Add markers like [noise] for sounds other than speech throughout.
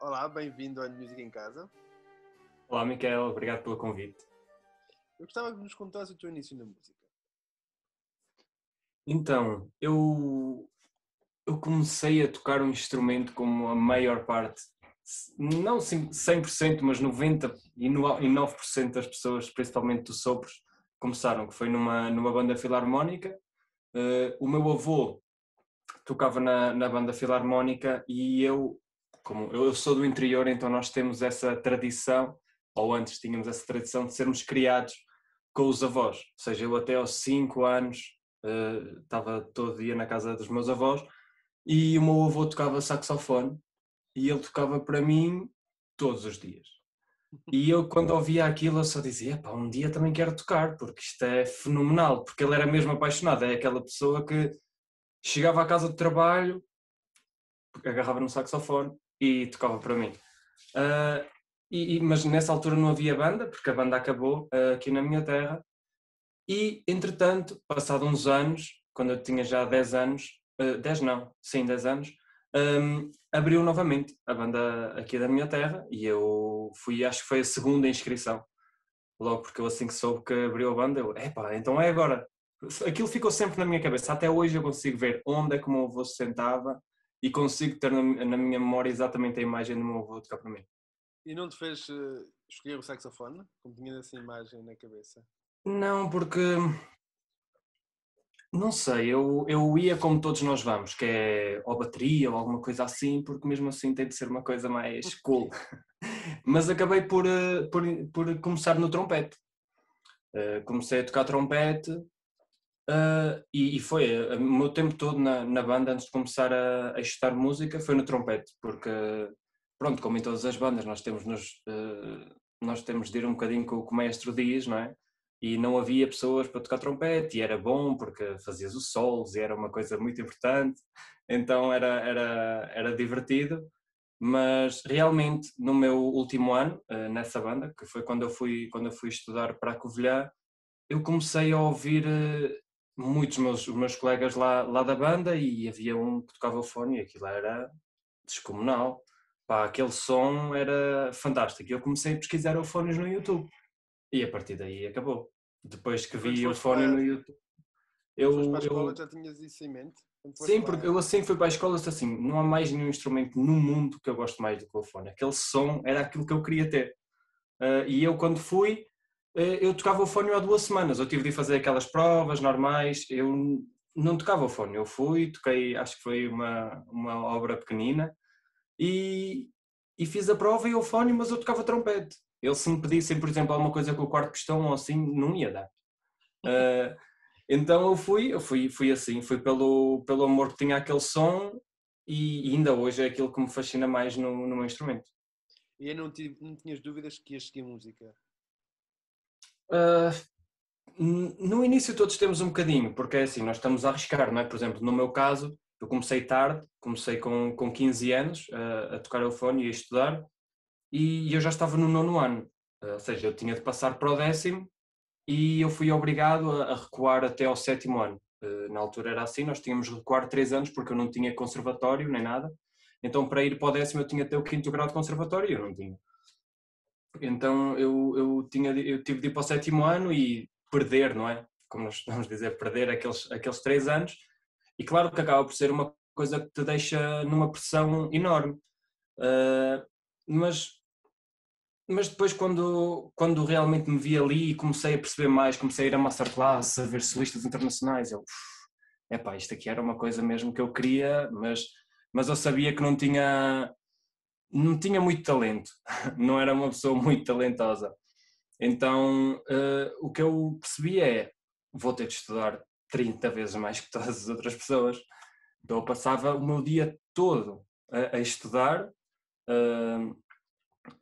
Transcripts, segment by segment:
Olá, bem-vindo ao Música em Casa. Olá, Miquel, obrigado pelo convite. Eu gostava que nos contasse o teu início na música. Então, eu, eu comecei a tocar um instrumento como a maior parte, não 100%, mas 99% das pessoas, principalmente dos sopros, começaram, que foi numa, numa banda filarmónica. Uh, o meu avô tocava na, na banda filarmónica e eu, como eu sou do interior, então nós temos essa tradição, ou antes tínhamos essa tradição de sermos criados com os avós. Ou seja, eu até aos 5 anos uh, estava todo dia na casa dos meus avós e o meu avô tocava saxofone e ele tocava para mim todos os dias. E eu, quando ouvia aquilo, eu só dizia: pá, um dia também quero tocar, porque isto é fenomenal. Porque ele era mesmo apaixonado, é aquela pessoa que chegava à casa de trabalho, agarrava no saxofone e tocava para mim. Uh, e, mas nessa altura não havia banda, porque a banda acabou uh, aqui na minha terra. E, entretanto, passado uns anos, quando eu tinha já 10 anos, uh, ah, 10 não, sim, 10 anos, um, abriu novamente a banda aqui da minha terra e eu fui, acho que foi a segunda inscrição. Logo porque eu assim que soube que abriu a banda, eu, epá, então é agora. Aquilo ficou sempre na minha cabeça. Até hoje eu consigo ver onde é que o meu avô se sentava e consigo ter na, na minha memória exatamente a imagem do meu avô tocar para mim. E não te fez uh, escolher o saxofone? Como tinha essa imagem na cabeça? Não, porque. Não sei, eu, eu ia como todos nós vamos, que é ou bateria ou alguma coisa assim, porque mesmo assim tem de ser uma coisa mais cool. [laughs] Mas acabei por, eh, por, por começar no trompete. Uh, comecei a tocar trompete uh, e, e, foi o meu tempo todo na, na banda, antes de começar a, a estudar música, foi no trompete, porque pronto, como em todas as bandas, nós temos, nos, uh, nós temos de ir um bocadinho com o que o maestro diz, não é? E não havia pessoas para tocar trompete e era bom porque fazias os solos e era uma coisa muito importante, então era, era, era divertido. Mas realmente no meu último ano uh, nessa banda, que foi quando eu fui, quando eu fui estudar para a Covilhã, eu comecei a ouvir muitos meus, meus colegas lá, lá da banda e havia um que tocava o fone e aquilo era descomunal pá, aquele som era fantástico. Eu comecei a pesquisar eufones no YouTube e a partir daí acabou. Depois que vi eufone no YouTube. Eu, para a escola eu... já tinhas isso em mente? Sim, porque eu assim fui para a escola assim, não há mais nenhum instrumento no mundo que eu gosto mais do que o fone. Aquele som era aquilo que eu queria ter. Uh, e eu quando fui, eu tocava o fone há duas semanas. Eu tive de fazer aquelas provas normais. Eu não tocava o fone. Eu fui, toquei, acho que foi uma, uma obra pequenina e, e fiz a prova e o fone, mas eu tocava trompete. Ele se me pedissem, por exemplo, alguma coisa com o quarto questão ou assim, não ia dar. Uh, então eu fui, eu fui, fui assim, fui pelo, pelo amor que tinha aquele som e, e ainda hoje é aquilo que me fascina mais no, no meu instrumento. E não, tive, não tinhas dúvidas que ias seguir música? Uh, no início todos temos um bocadinho, porque é assim, nós estamos a arriscar, não é? Por exemplo, no meu caso, eu comecei tarde, comecei com, com 15 anos a, a tocar o fone e a estudar, e eu já estava no nono ano, ou seja, eu tinha de passar para o décimo e eu fui obrigado a, a recuar até ao sétimo ano. Eh, na altura era assim, nós tínhamos de recuar três anos porque eu não tinha conservatório nem nada, então para ir para o décimo eu tinha até o quinto grau de conservatório e eu não tinha. Então eu, eu, tinha, eu tive de ir para o sétimo ano e perder, não é? Como nós vamos dizer, perder aqueles, aqueles três anos e claro que acaba por ser uma coisa que te deixa numa pressão enorme. Uh, mas, mas depois, quando, quando realmente me vi ali e comecei a perceber mais, comecei a ir a masterclass, a ver solistas internacionais, eu, epá, isto aqui era uma coisa mesmo que eu queria, mas, mas eu sabia que não tinha, não tinha muito talento, [laughs] não era uma pessoa muito talentosa. Então, uh, o que eu percebi é, vou ter de estudar 30 vezes mais que todas as outras pessoas. Então eu passava o meu dia todo a, a estudar. Uh,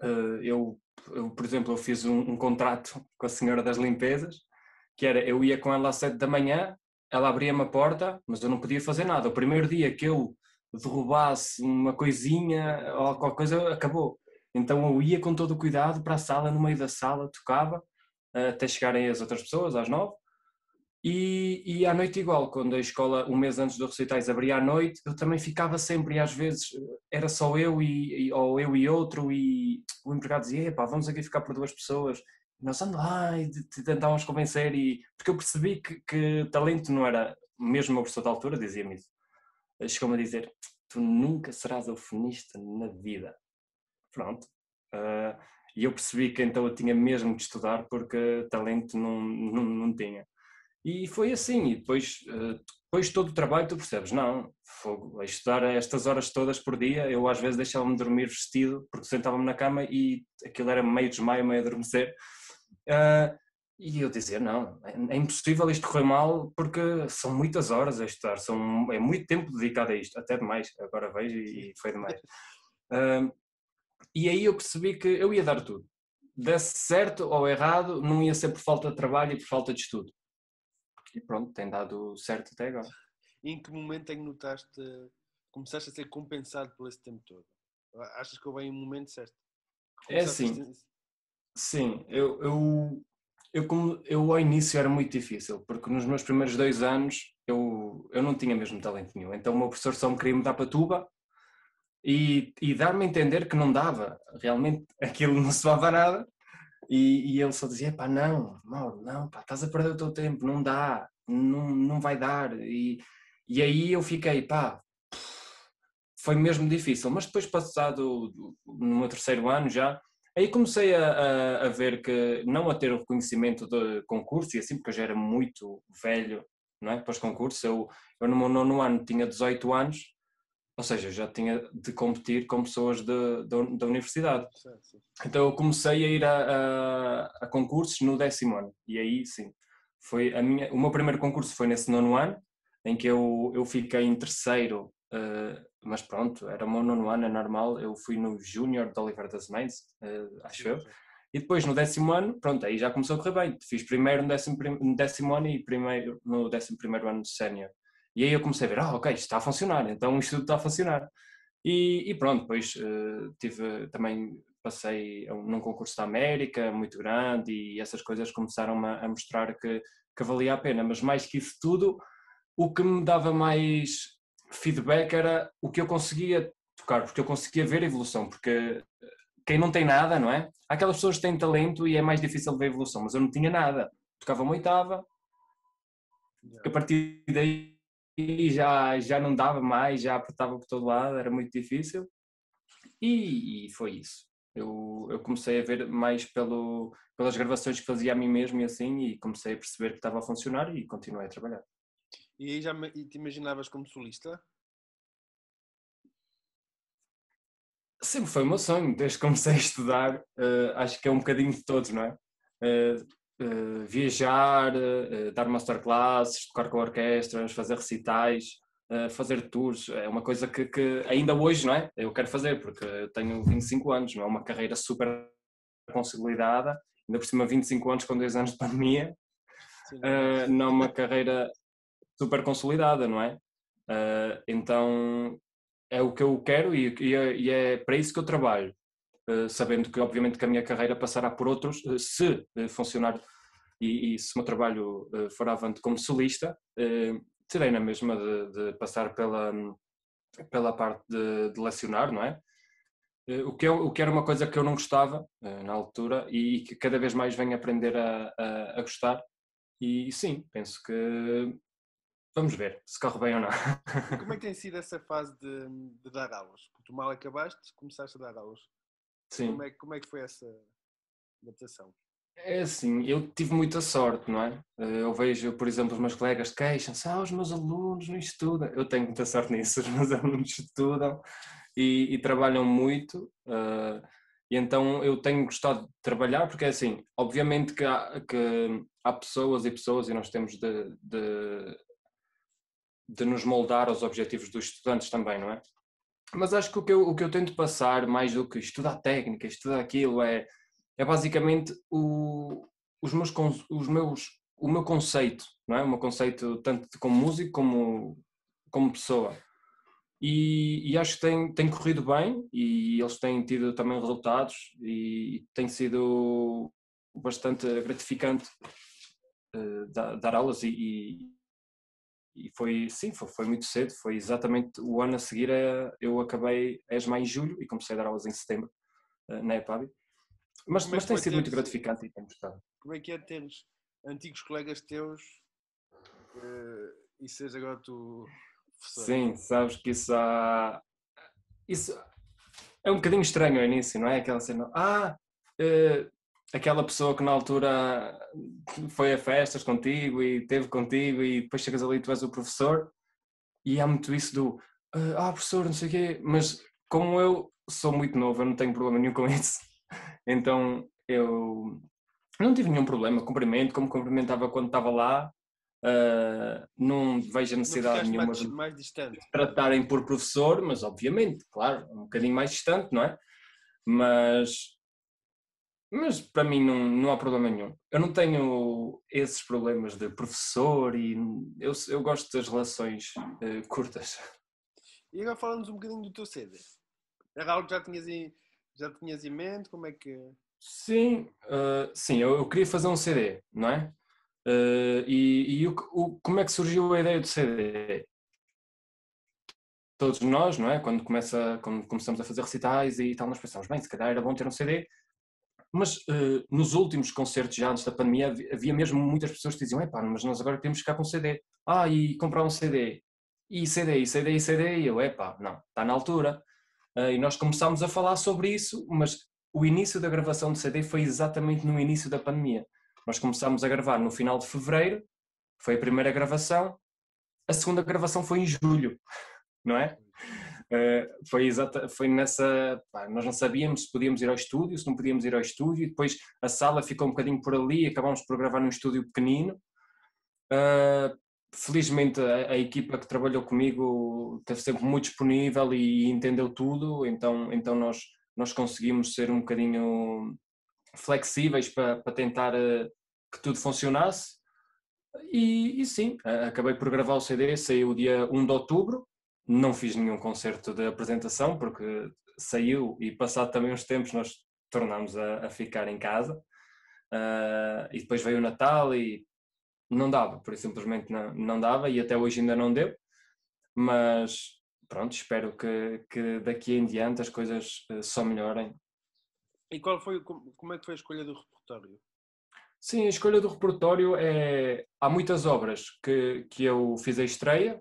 uh, eu, eu, por exemplo, eu fiz um, um, contrato com a senhora das limpezas, que era, eu ia com ela às 7 da manhã, ela abria-me a porta, mas eu não podia fazer nada. O primeiro dia que eu derrubasse uma coisinha ou qualquer coisa, acabou. Então eu ia com todo o cuidado para a sala, no meio da sala, tocava, até chegarem as outras pessoas, às nove, E, e à noite igual, quando a escola, um mês antes dos recitais, abria à noite, eu também ficava sempre, e às vezes era só eu e, ou eu e outro, e o empregado dizia, pá, vamos aqui ficar por duas pessoas, e nós andamos lá e tentávamos convencer, e, porque eu percebi que, que talento não era, mesmo meu professor da altura dizia-me isso, chegou-me a dizer, tu nunca serás alfinista na vida. Pronto. Uh, e eu percebi que então eu tinha mesmo de estudar porque talento não, não, não tinha. E foi assim, e depois, eh, depois todo o trabalho tu percebes, não, fogo, a estudar estas horas todas por dia, eu às vezes deixava-me dormir vestido, porque sentava-me na cama e aquilo era meio desmaio, meio adormecer. Uh, e eu dizia, não, é, é impossível isto correr mal porque são muitas horas a estudar, são, é muito tempo dedicado a isto, até demais, agora vejo e foi demais. [laughs] Uh, e aí eu percebi que eu ia dar tudo. Desse certo ou errado, não ia ser por falta de trabalho e por falta de estudo e pronto, tem dado certo até agora. E em que momento é que notaste, começaste a ser compensado por esse tempo todo? Achas que houve um momento certo? É assim, sim, eu, eu, eu, como, eu ao início era muito difícil, porque nos meus primeiros dois anos eu, eu não tinha mesmo talento nenhum, então o meu professor só me queria mudar para tuba e, e dar-me a entender que não dava, realmente [laughs] aquilo não se dava nada, e, e ele só dizia, pá, não, Mauro, não, pá, estás a perder o teu tempo, não dá, não, não vai dar. E, e aí eu fiquei, pá, foi mesmo difícil. Mas depois, passado no meu terceiro ano já, aí comecei a, a, a, ver que, não a ter o reconhecimento de concurso e assim, porque eu já era muito velho, não é, para os concursos. Eu, eu no meu nono ano tinha 18 anos ou seja, já tinha de competir com pessoas de, de, da universidade. Sim, sim. Então eu comecei a ir a, a, concursos no décimo ano, e aí sim, foi a minha, o meu primeiro concurso foi nesse nono ano, em que eu, eu fiquei em terceiro, uh, mas pronto, era o meu nono ano, é normal, eu fui no Júnior de Oliver das Mães, uh, acho eu, e depois no décimo ano, pronto, aí já começou a correr bem, fiz primeiro no décimo, no décimo ano e primeiro no décimo primeiro ano de sénior. E aí eu comecei a ver, ah, ok, isto está a funcionar, então o estudo está a funcionar. E, e pronto, depois uh, tive também passei num concurso da América muito grande e essas coisas começaram a, a mostrar que, que valia a pena. Mas mais que isso tudo, o que me dava mais feedback era o que eu conseguia tocar, porque eu conseguia ver a evolução, porque quem não tem nada, não é? Há aquelas pessoas que têm talento e é mais difícil ver a evolução, mas eu não tinha nada. Tocava uma oitava, a partir daí já, já não dava mais, já apertava por todo lado, era muito difícil. E, e foi isso. Eu, eu, comecei a ver mais pelo, pelas gravações que fazia a mim mesmo e assim, e comecei a perceber que estava a funcionar e continuei a trabalhar. E aí já te imaginavas como solista? Sempre foi o meu sonho, desde que comecei a estudar, uh, acho que é um bocadinho de todos, não é? Uh, uh, viajar, uh, dar masterclasses, tocar com orquestras, fazer recitais, uh, fazer tours, é uma coisa que, que, ainda hoje, não é? Eu quero fazer, porque eu tenho 25 anos, não é uma carreira super consolidada, ainda por cima 25 anos com dois anos de pandemia, não é uma carreira super consolidada, não é? então é o que eu quero e, e, é, e é para isso que eu trabalho. Eh, sabendo que obviamente que a minha carreira passará por outros, eh, se funcionar e, e, se o meu trabalho for avante como solista, terei na mesma de, de passar pela, pela parte de, de lecionar, não é? O que, eu, o que era uma coisa que eu não gostava na altura e que cada vez mais venho aprender a, a, a gostar. E sim, penso que vamos ver se corre bem ou não. Como é que tem sido essa fase de, de dar aulas? Porque tu mal acabaste, começaste a dar aulas. Sim. Como é, como é que foi essa adaptação? É assim, eu tive muita sorte, não é? Eh, eu vejo, por exemplo, os meus colegas queixam-se, ah, os meus alunos não estudam. Eu tenho muita sorte nisso, os meus [laughs] alunos estudam e, e trabalham muito. Uh, e então eu tenho gostado de trabalhar, porque é assim, obviamente que há, que há pessoas e pessoas e nós temos de, de, de nos moldar aos objetivos dos estudantes também, não é? Mas acho que o que eu, o que eu tento passar, mais do que estudar técnica, estudar aquilo, é, é basicamente o, os meus, os meus, o meu conceito, não é? O meu conceito tanto como músico como, como pessoa. E, e, acho que tem, tem corrido bem e eles têm tido também resultados e tem sido bastante gratificante uh, dar, dar, aulas e, e, foi, sim, foi, foi, muito cedo, foi exatamente o ano a seguir a, eu acabei a ESMA em julho e comecei a dar aulas em setembro uh, na EPAB. Mas, mas tem sido muito gratificante e tem gostado. Como é que é teres antigos colegas teus uh, e seres agora tu professor? Sim, sabes que isso há... Isso é um bocadinho estranho ao início, não é? Aquela cena, ah, uh, aquela pessoa que na altura foi a festas contigo e teve contigo e depois chegas ali e tu és o professor e há muito isso do, uh, ah, professor, não sei o quê, mas como eu sou muito novo, eu não tenho problema nenhum com [laughs] isso, então eu não tive nenhum problema, cumprimento, como cumprimentava quando estava lá, Uh, não vejo a necessidade nenhuma mais, de mais distante. tratarem por professor, mas obviamente, claro, um bocadinho mais distante, não é? Mas, mas para mim não, não há problema nenhum. Eu não tenho esses problemas de professor e eu, eu gosto das relações uh, curtas. E agora falamos um bocadinho do teu CD. Era algo que já tinhas em, já tinhas em mente? Como é que. Sim, uh, sim, eu, eu, queria fazer um CD, não é? Uh, e, e o, o, como é que surgiu a ideia do CD? Todos nós, não é? Quando, começa, quando começamos a fazer recitais e tal, nós pensamos, bem, se calhar era bom ter um CD. Mas uh, nos últimos concertos, já antes da pandemia, havia mesmo muitas pessoas que diziam, epá, mas nós agora temos que ficar com CD. Ah, e comprar um CD. E CD, e CD, e CD. E eu, epá, não, está na altura. Uh, e nós começámos a falar sobre isso, mas o início da gravação de CD foi exatamente no início da pandemia. Nós começámos a gravar no final de fevereiro, foi a primeira gravação, a segunda gravação foi em julho, [laughs] não é? Uh, foi, exata, foi nessa. Pá, nós não sabíamos se podíamos ir ao estúdio, se não podíamos ir ao estúdio, e depois a sala ficou um bocadinho por ali, acabámos por gravar num estúdio pequenino. Uh, felizmente a, a, equipa que trabalhou comigo esteve sempre muito disponível e entendeu tudo, então, então nós, nós conseguimos ser um bocadinho flexíveis para, para tentar uh, que tudo funcionasse. E, e sim, acabei por gravar o CD, saiu dia 1 de outubro, não fiz nenhum concerto de apresentação, porque saiu e passado também uns tempos nós tornámos a, a ficar em casa. Uh, e depois veio o Natal e não dava, por simplesmente não, não dava e até hoje ainda não deu. Mas pronto, espero que, que daqui em diante as coisas uh, só melhorem e qual foi, como é que foi a escolha do repertório? Sim, a escolha do repertório é. Há muitas obras que, que eu fiz a estreia,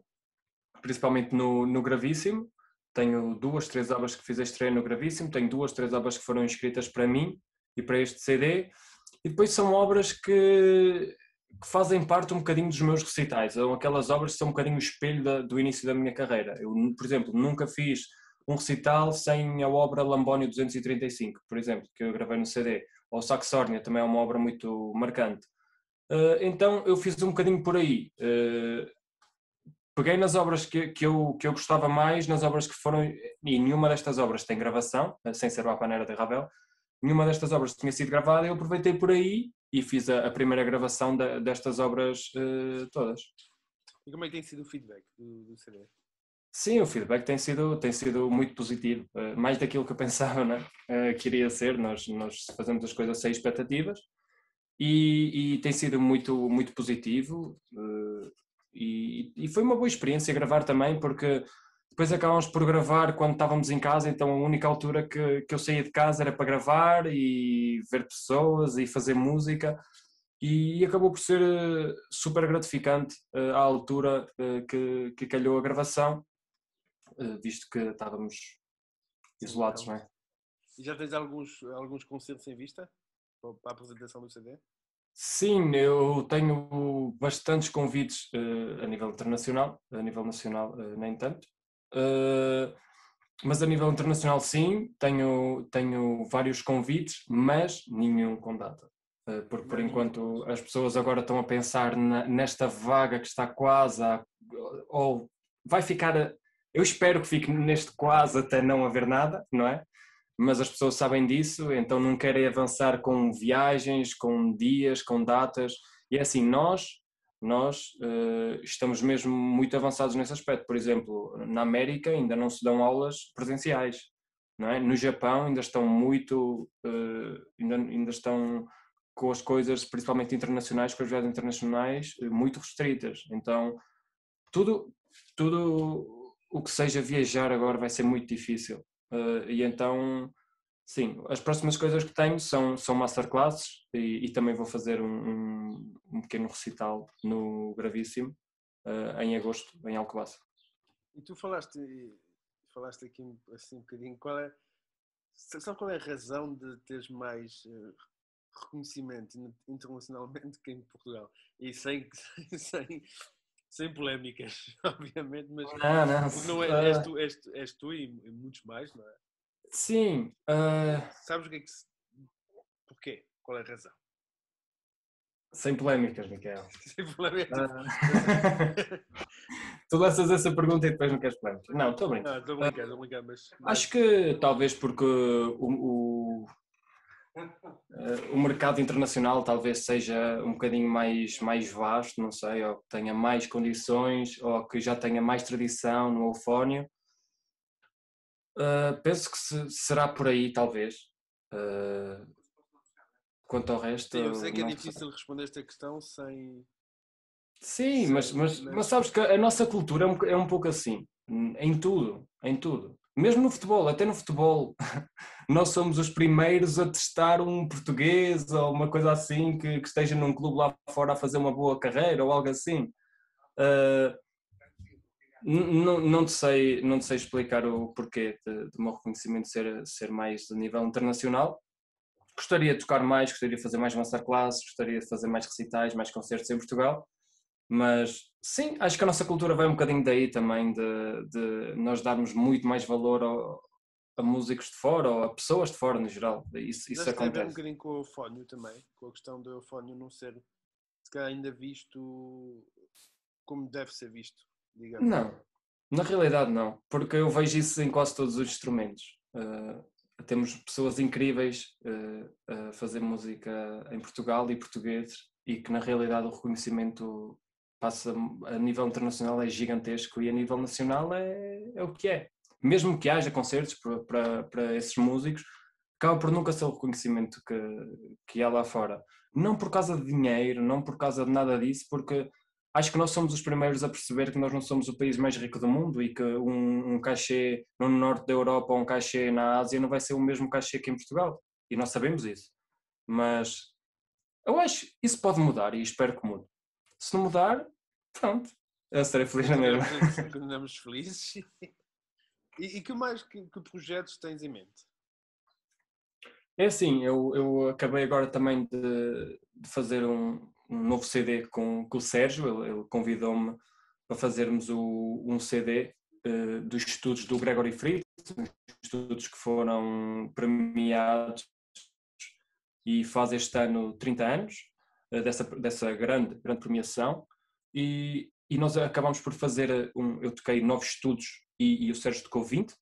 principalmente no, no Gravíssimo. Tenho duas, três obras que fiz a estreia no Gravíssimo, tenho duas, três obras que foram escritas para mim e para este CD. E depois são obras que, que fazem parte um bocadinho dos meus recitais. São aquelas obras que são um bocadinho o espelho da, do início da minha carreira. Eu, por exemplo, nunca fiz um recital sem a obra Lambónio 235, por exemplo, que eu gravei no CD, ou Saxórnia também é uma obra muito marcante. Uh, então eu fiz um bocadinho por aí. Uh, peguei nas obras que, que, eu, que eu gostava mais, nas obras que foram. E nenhuma destas obras tem gravação, sem ser a Panera de Ravel. Nenhuma destas obras tinha sido gravada, eu aproveitei por aí e fiz a, a primeira gravação de, destas obras uh, todas. E como é que tem sido o feedback do, do CD? Sim, o feedback tem sido, tem sido muito positivo, uh, mais daquilo que eu [laughs] pensava né? Uh, que iria ser. Nós, nós fazemos as coisas sem expectativas e, e tem sido muito, muito positivo. Uh, e, e, foi uma boa experiência gravar também, porque depois acabámos por gravar quando estávamos em casa, então a única altura que, que eu saía de casa era para gravar e ver pessoas e fazer música. E acabou por ser super gratificante à altura que, que calhou a gravação eh, visto que estávamos isolados, então, não é? E já tens alguns, alguns concertos em vista para a apresentação do CD? Sim, eu tenho bastantes convites uh, a nível internacional, a nível nacional uh, nem tanto. Uh, mas a nível internacional sim, tenho, tenho vários convites, mas nenhum com data. porque por enquanto as pessoas agora estão a pensar na, nesta vaga que está quase a, ou vai ficar eu espero que fique neste quase até não haver nada, não é? Mas as pessoas sabem disso, então não querem avançar com viagens, com dias, com datas. E é assim, nós, nós uh, estamos mesmo muito avançados nesse aspecto. Por exemplo, na América ainda não se dão aulas presenciais, não é? No Japão ainda estão muito, uh, ainda, ainda estão com as coisas, principalmente internacionais, com as viagens internacionais, muito restritas. Então, tudo, tudo o que seja viajar agora vai ser muito difícil. Uh, e então, sim, as próximas coisas que tenho são, são masterclasses e, e também vou fazer um, um, um, pequeno recital no Gravíssimo uh, em agosto, em Alcobaça. E tu falaste, falaste aqui assim um bocadinho, qual é, sabe qual é a razão de teres mais uh, reconhecimento internacionalmente que em Portugal? E sem, [laughs] sem, sem polémicas, [laughs] obviamente, mas não, não, não é, és, tu, és, és tu e, muitos mais, não é? Sim. Uh... Sabes o que é que se... Porquê? Qual é a razão? Sem polémicas, Miquel. [laughs] Sem polémicas. Uh... [laughs] tu lanças essa pergunta e depois não queres polémicas. Não, estou brincando. Não, estou brincando, estou brincando, mas, mas... Acho que talvez porque o, o Uh, o mercado internacional talvez seja um bocadinho mais, mais vasto, não sei, ou que tenha mais condições, ou que já tenha mais tradição no eufónio. Uh, penso que se, será por aí, talvez. Uh, quanto ao resto. Sim, eu sei que é difícil responder esta questão sem. Sim, sem, mas, mas, mas sabes que a nossa cultura é um, é um pouco assim, em tudo, em tudo. Mesmo no futebol, até no futebol, [laughs] nós somos os primeiros a testar um português ou uma coisa assim que, que esteja num clube lá fora a fazer uma boa carreira ou algo assim. Uh, não, te sei, não te sei explicar o porquê do meu reconhecimento ser, ser mais de nível internacional. Gostaria de tocar mais, gostaria de fazer mais masterclasses, gostaria de fazer mais recitais, mais concertos em Portugal, mas sim, acho que a nossa cultura vai um bocadinho daí também, de, de nós darmos muito mais valor ao, a músicos de fora ou a pessoas de fora no geral. Isso, isso acontece. Tem um bocadinho com o eufónio também, com a questão do eufónio não ser se calhar ainda visto como deve ser visto, digamos. Não, na realidade não, porque eu vejo isso em quase todos os instrumentos. Uh, temos pessoas incríveis uh, a fazer música em Portugal e portugues e que na realidade o reconhecimento passa a nível internacional é gigantesco e a nível nacional é, é o que é. Mesmo que haja concertos para, para, para esses músicos, acaba por nunca ser o reconhecimento que, que há lá fora. Não por causa de dinheiro, não por causa de nada disso, porque acho que nós somos os primeiros a perceber que nós não somos o país mais rico do mundo e que um, um cachê no norte da Europa ou um cachê na Ásia não vai ser o mesmo cachê que em Portugal. E nós sabemos isso. Mas eu acho que isso pode mudar e espero que mude. Se não mudar, pronto, eu estarei feliz na mesma. Continuamos felizes. [laughs] E, e que mais, que, que, projetos tens em mente? É assim, eu, eu acabei agora também de, de fazer um, um, novo CD com, com o Sérgio, ele, ele convidou-me para fazermos o, um CD uh, eh, dos estudos do Gregory Fritz, estudos que foram premiados e faz este ano 30 anos uh, dessa, dessa grande, grande premiação e, e nós acabamos por fazer eh, um, eu toquei novos estudos e, e o Sérgio tocou 20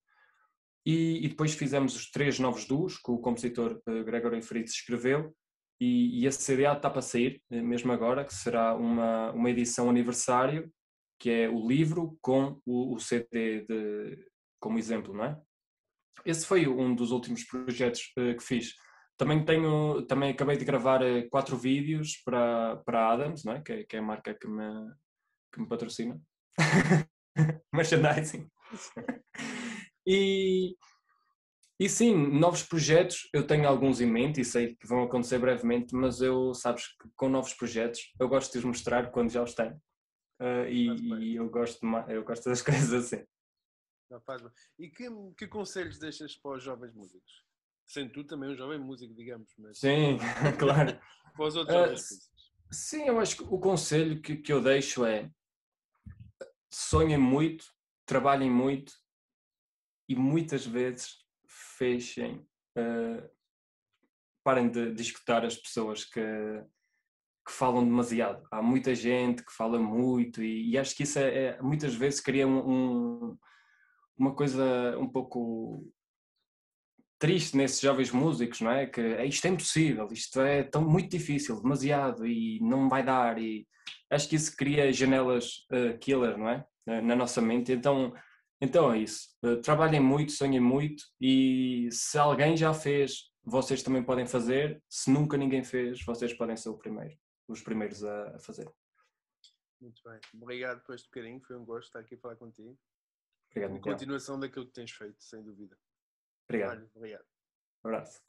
e, e, depois fizemos os três novos duos que o compositor uh, Gregory Fritz escreveu e, e esse CD está para sair uh, mesmo agora, que será uma, uma edição aniversário que é o livro com o, o CD de, como exemplo, não é? Esse foi um dos últimos projetos uh, que fiz. Também tenho, também acabei de gravar quatro vídeos para, para Adams, não é? Que, que é a marca que me, que me patrocina. [laughs] Merchandising. [laughs] e, e sim, novos projetos, eu tenho alguns em mente e sei que vão acontecer brevemente, mas eu, sabes, que com novos projetos, eu gosto de os mostrar quando já os tenho. Uh, e, e, eu gosto, de, eu gosto das [laughs] coisas assim. E que, que conselhos deixas para os jovens músicos? Sendo tu também um jovem músico, digamos. Mas... Sim, [laughs] [laughs] claro. para uh. Sim, eu acho que o conselho que, que eu deixo é sonhem muito, trabalhem muito e muitas vezes fechem, uh, parem de, de, escutar as pessoas que, que falam demasiado. Há muita gente que fala muito e, e acho que isso é, é, muitas vezes cria um, um, uma coisa um pouco triste nesses jovens músicos, não é? Que isto é impossível, isto é tão muito difícil, demasiado e não vai dar e acho que isso cria janelas uh, killer, não é? na nossa mente. Então, então é isso. Uh, trabalhem muito, sonhem muito e se alguém já fez vocês também podem fazer. Se nunca ninguém fez, vocês podem ser o primeiro, os primeiros a, a fazer. Muito bem. Obrigado por este bocadinho, foi um gosto estar aqui a falar contigo. Obrigado, Miguel. Continuação daquilo que tens feito, sem dúvida. Obrigado. Obrigado. Um abraço.